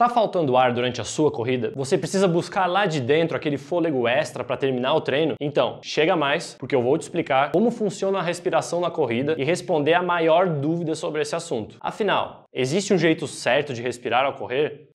Tá faltando ar durante a sua corrida? Você precisa buscar lá de dentro aquele fôlego extra para terminar o treino? Então, chega mais, porque eu vou te explicar como funciona a respiração na corrida e responder a maior dúvida sobre esse assunto. Afinal, existe um jeito certo de respirar ao correr?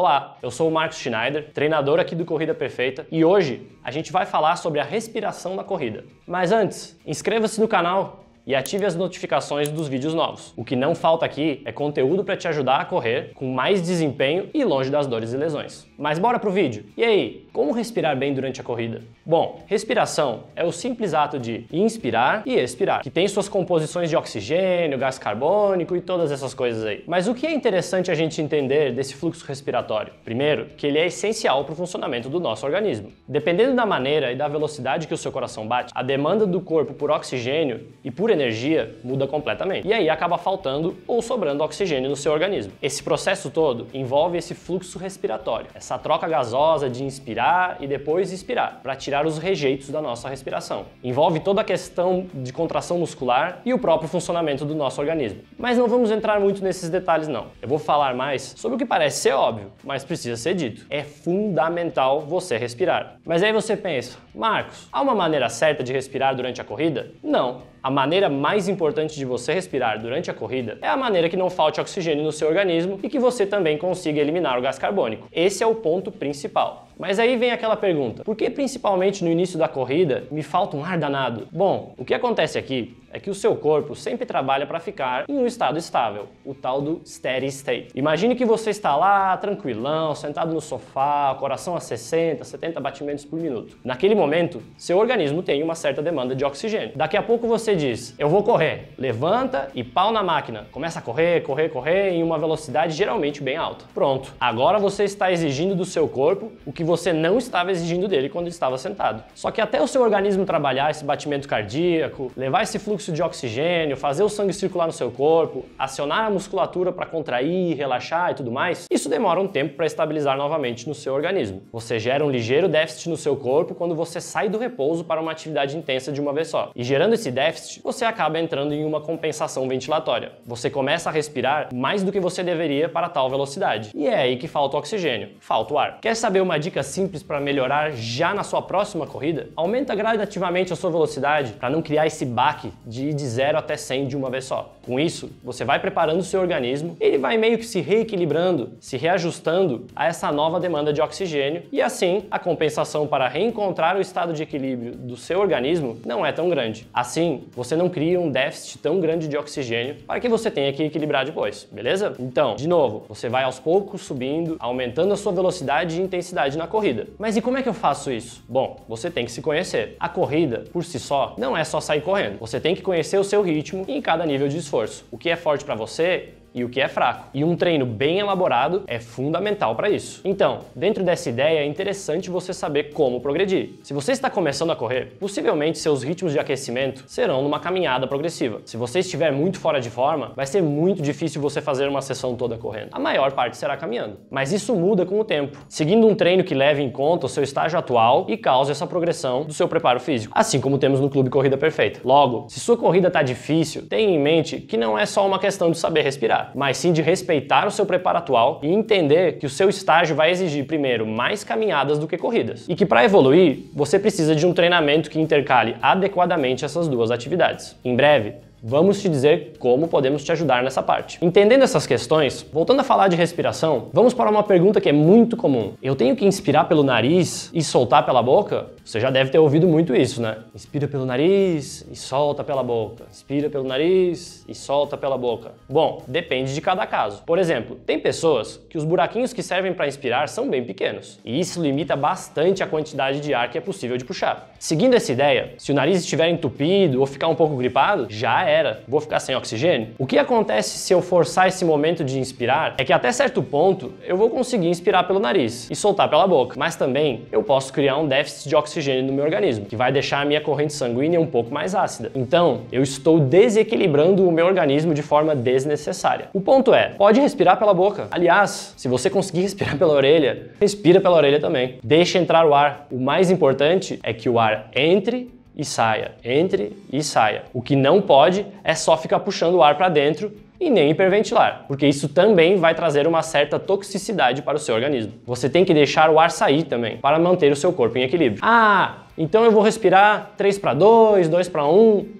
Olá, eu sou o Marcos Schneider, treinador aqui do Corrida Perfeita, e hoje a gente vai falar sobre a respiração na corrida. Mas antes, inscreva-se no canal e ative as notificações dos vídeos novos. O que não falta aqui é conteúdo para te ajudar a correr com mais desempenho e longe das dores e lesões. Mas bora pro vídeo. E aí, como respirar bem durante a corrida? Bom, respiração é o simples ato de inspirar e expirar, que tem suas composições de oxigênio, gás carbônico e todas essas coisas aí. Mas o que é interessante a gente entender desse fluxo respiratório? Primeiro, que ele é essencial para o funcionamento do nosso organismo. Dependendo da maneira e da velocidade que o seu coração bate, a demanda do corpo por oxigênio e por energia muda completamente. E aí acaba faltando ou sobrando oxigênio no seu organismo. Esse processo todo envolve esse fluxo respiratório, essa troca gasosa de inspirar e depois expirar, para tirar os rejeitos da nossa respiração. Envolve toda a questão de contração muscular e o próprio funcionamento do nosso organismo. Mas não vamos entrar muito nesses detalhes não. Eu vou falar mais sobre o que parece ser óbvio, mas precisa ser dito. É fundamental você respirar. Mas aí você pensa, Marcos, há uma maneira certa de respirar durante a corrida? Não. A maneira mais importante de você respirar durante a corrida é a maneira que não falte oxigênio no seu organismo e que você também consiga eliminar o gás carbônico. Esse é o ponto principal. Mas aí vem aquela pergunta: por que principalmente no início da corrida me falta um ar danado? Bom, o que acontece aqui é que o seu corpo sempre trabalha para ficar em um estado estável, o tal do steady state. Imagine que você está lá, tranquilão, sentado no sofá, coração a 60, 70 batimentos por minuto. Naquele momento, seu organismo tem uma certa demanda de oxigênio. Daqui a pouco você diz: "Eu vou correr". Levanta e pau na máquina. Começa a correr, correr, correr em uma velocidade geralmente bem alta. Pronto. Agora você está exigindo do seu corpo o que você não estava exigindo dele quando estava sentado. Só que até o seu organismo trabalhar esse batimento cardíaco, levar esse fluxo de oxigênio, fazer o sangue circular no seu corpo, acionar a musculatura para contrair, relaxar e tudo mais, isso demora um tempo para estabilizar novamente no seu organismo. Você gera um ligeiro déficit no seu corpo quando você sai do repouso para uma atividade intensa de uma vez só. E gerando esse déficit, você acaba entrando em uma compensação ventilatória. Você começa a respirar mais do que você deveria para tal velocidade. E é aí que falta o oxigênio, falta o ar. Quer saber uma dica simples para melhorar já na sua próxima corrida? Aumenta gradativamente a sua velocidade para não criar esse baque de ir de 0 até 100 de uma vez só. Com isso, você vai preparando o seu organismo, ele vai meio que se reequilibrando, se reajustando a essa nova demanda de oxigênio e assim a compensação para reencontrar o estado de equilíbrio do seu organismo não é tão grande. Assim, você não cria um déficit tão grande de oxigênio para que você tenha que equilibrar depois, beleza? Então, de novo, você vai aos poucos subindo, aumentando a sua velocidade e intensidade na corrida. Mas e como é que eu faço isso? Bom, você tem que se conhecer. A corrida, por si só, não é só sair correndo. Você tem que conhecer o seu ritmo em cada nível de esforço. O que é forte para você e o que é fraco. E um treino bem elaborado é fundamental para isso. Então, dentro dessa ideia é interessante você saber como progredir. Se você está começando a correr, possivelmente seus ritmos de aquecimento serão numa caminhada progressiva. Se você estiver muito fora de forma, vai ser muito difícil você fazer uma sessão toda correndo. A maior parte será caminhando. Mas isso muda com o tempo, seguindo um treino que leve em conta o seu estágio atual e cause essa progressão do seu preparo físico, assim como temos no Clube Corrida Perfeita. Logo, se sua corrida está difícil, tenha em mente que não é só uma questão de saber respirar, mas sim de respeitar o seu preparo atual e entender que o seu estágio vai exigir primeiro mais caminhadas do que corridas. E que para evoluir, você precisa de um treinamento que intercale adequadamente essas duas atividades. Em breve, Vamos te dizer como podemos te ajudar nessa parte. Entendendo essas questões, voltando a falar de respiração, vamos para uma pergunta que é muito comum. Eu tenho que inspirar pelo nariz e soltar pela boca? Você já deve ter ouvido muito isso, né? Inspira pelo nariz e solta pela boca. Inspira pelo nariz e solta pela boca. Bom, depende de cada caso. Por exemplo, tem pessoas que os buraquinhos que servem para inspirar são bem pequenos, e isso limita bastante a quantidade de ar que é possível de puxar. Seguindo essa ideia, se o nariz estiver entupido ou ficar um pouco gripado, já é era, vou ficar sem oxigênio. O que acontece se eu forçar esse momento de inspirar é que até certo ponto eu vou conseguir inspirar pelo nariz e soltar pela boca, mas também eu posso criar um déficit de oxigênio no meu organismo, que vai deixar a minha corrente sanguínea um pouco mais ácida. Então, eu estou desequilibrando o meu organismo de forma desnecessária. O ponto é, pode respirar pela boca. Aliás, se você conseguir respirar pela orelha, respira pela orelha também. Deixa entrar o ar. O mais importante é que o ar entre e saia, entre e saia. O que não pode é só ficar puxando o ar para dentro e nem hiperventilar, porque isso também vai trazer uma certa toxicidade para o seu organismo. Você tem que deixar o ar sair também, para manter o seu corpo em equilíbrio. Ah, então eu vou respirar 3 para 2, 2 para 1.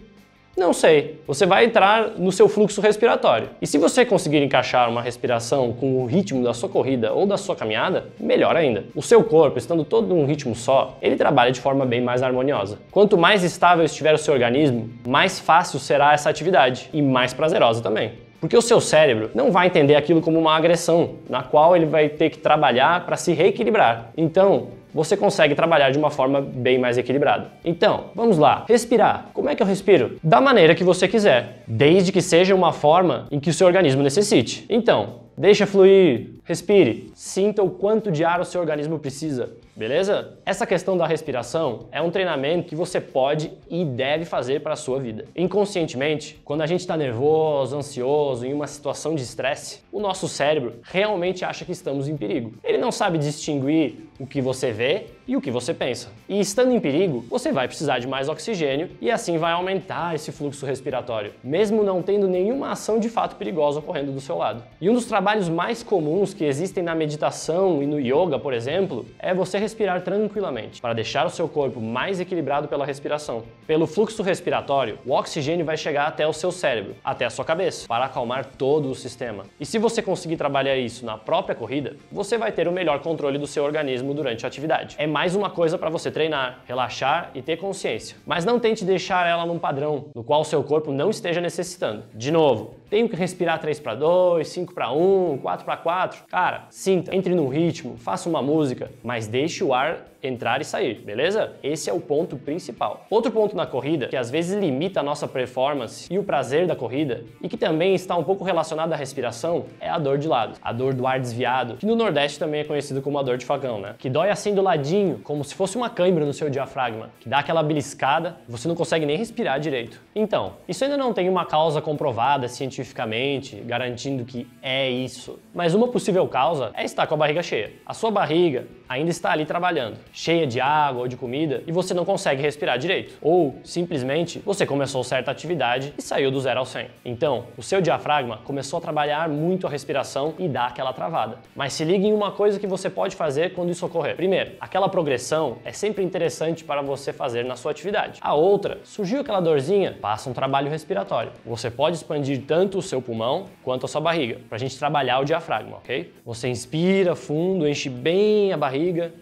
Não sei. Você vai entrar no seu fluxo respiratório. E se você conseguir encaixar uma respiração com o ritmo da sua corrida ou da sua caminhada, melhor ainda. O seu corpo, estando todo num ritmo só, ele trabalha de forma bem mais harmoniosa. Quanto mais estável estiver o seu organismo, mais fácil será essa atividade e mais prazerosa também. Porque o seu cérebro não vai entender aquilo como uma agressão, na qual ele vai ter que trabalhar para se reequilibrar. Então, você consegue trabalhar de uma forma bem mais equilibrada. Então, vamos lá. Respirar. Como é que eu respiro? Da maneira que você quiser, desde que seja uma forma em que o seu organismo necessite. Então, deixa fluir, respire, sinta o quanto de ar o seu organismo precisa beleza? Essa questão da respiração é um treinamento que você pode e deve fazer para a sua vida. Inconscientemente, quando a gente está nervoso, ansioso, em uma situação de estresse, o nosso cérebro realmente acha que estamos em perigo. Ele não sabe distinguir o que você vê e o que você pensa. E estando em perigo, você vai precisar de mais oxigênio e assim vai aumentar esse fluxo respiratório, mesmo não tendo nenhuma ação de fato perigosa ocorrendo do seu lado. E um dos trabalhos mais comuns que existem na meditação e no yoga, por exemplo, é você respirar tranquilamente, para deixar o seu corpo mais equilibrado pela respiração. Pelo fluxo respiratório, o oxigênio vai chegar até o seu cérebro, até a sua cabeça, para acalmar todo o sistema. E se você conseguir trabalhar isso na própria corrida, você vai ter o melhor controle do seu organismo durante a atividade. É mais uma coisa para você treinar, relaxar e ter consciência. Mas não tente deixar ela num padrão no qual seu corpo não esteja necessitando. De novo, tenho que respirar 3 para 2, 5 para 1, 4 para 4. Cara, sinta, entre num ritmo, faça uma música, mas deixe o ar entrar e sair, beleza? Esse é o ponto principal. Outro ponto na corrida, que às vezes limita a nossa performance e o prazer da corrida, e que também está um pouco relacionado à respiração, é a dor de lado. A dor do ar desviado, que no Nordeste também é conhecido como a dor de facão, né? Que dói assim do ladinho, como se fosse uma cãibra no seu diafragma, que dá aquela beliscada, você não consegue nem respirar direito. Então, isso ainda não tem uma causa comprovada cientificamente, garantindo que é isso. Mas uma possível causa é estar com a barriga cheia. A sua barriga ainda está ali trabalhando, cheia de água ou de comida, e você não consegue respirar direito. Ou, simplesmente, você começou certa atividade e saiu do zero ao 100. Então, o seu diafragma começou a trabalhar muito a respiração e dá aquela travada. Mas se ligue em uma coisa que você pode fazer quando isso ocorrer. Primeiro, aquela progressão é sempre interessante para você fazer na sua atividade. A outra, surgiu aquela dorzinha, passa um trabalho respiratório. Você pode expandir tanto o seu pulmão quanto a sua barriga, para a gente trabalhar o diafragma, ok? Você inspira fundo, enche bem a barriga barriga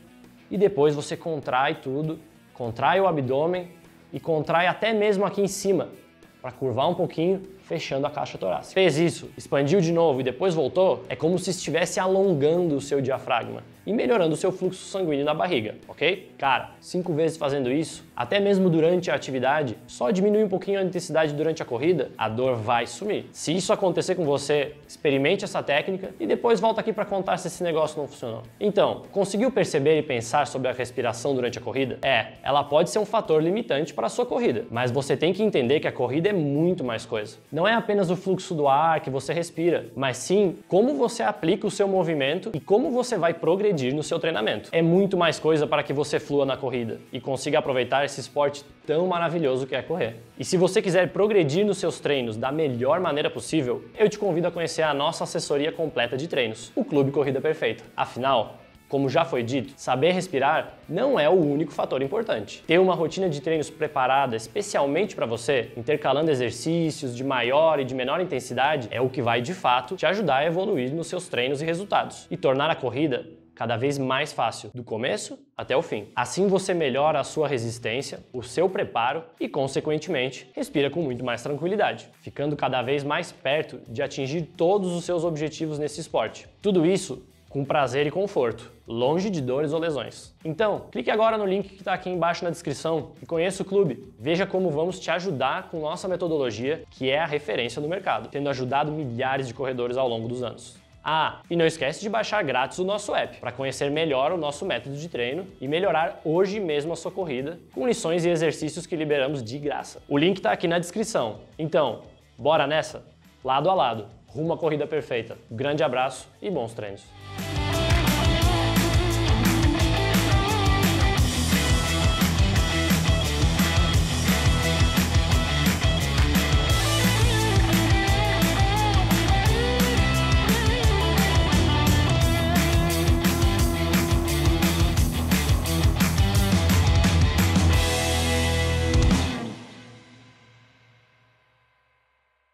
e depois você contrai tudo, contrai o abdômen e contrai até mesmo aqui em cima, para curvar um pouquinho, fechando a caixa torácica. Fez isso, expandiu de novo e depois voltou, é como se estivesse alongando o seu diafragma e melhorando o seu fluxo sanguíneo na barriga, ok? Cara, cinco vezes fazendo isso, até mesmo durante a atividade, só diminui um pouquinho a intensidade durante a corrida, a dor vai sumir. Se isso acontecer com você, experimente essa técnica e depois volta aqui para contar se esse negócio não funcionou. Então, conseguiu perceber e pensar sobre a respiração durante a corrida? É, ela pode ser um fator limitante para a sua corrida, mas você tem que entender que a corrida é muito mais coisa. Não é apenas o fluxo do ar que você respira, mas sim como você aplica o seu movimento e como você vai progredir progredir no seu treinamento. É muito mais coisa para que você flua na corrida e consiga aproveitar esse esporte tão maravilhoso que é correr. E se você quiser progredir nos seus treinos da melhor maneira possível, eu te convido a conhecer a nossa assessoria completa de treinos, o Clube Corrida Perfeita. Afinal, como já foi dito, saber respirar não é o único fator importante. Ter uma rotina de treinos preparada especialmente para você, intercalando exercícios de maior e de menor intensidade, é o que vai de fato te ajudar a evoluir nos seus treinos e resultados e tornar a corrida cada vez mais fácil, do começo até o fim. Assim você melhora a sua resistência, o seu preparo e, consequentemente, respira com muito mais tranquilidade, ficando cada vez mais perto de atingir todos os seus objetivos nesse esporte. Tudo isso com prazer e conforto, longe de dores ou lesões. Então, clique agora no link que está aqui embaixo na descrição e conheça o clube. Veja como vamos te ajudar com nossa metodologia, que é a referência no mercado, tendo ajudado milhares de corredores ao longo dos anos. Ah, e não esquece de baixar grátis o nosso app para conhecer melhor o nosso método de treino e melhorar hoje mesmo a sua corrida com lições e exercícios que liberamos de graça. O link está aqui na descrição. Então, bora nessa? Lado a lado, rumo à corrida perfeita. Grande abraço e bons treinos.